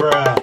Bruh.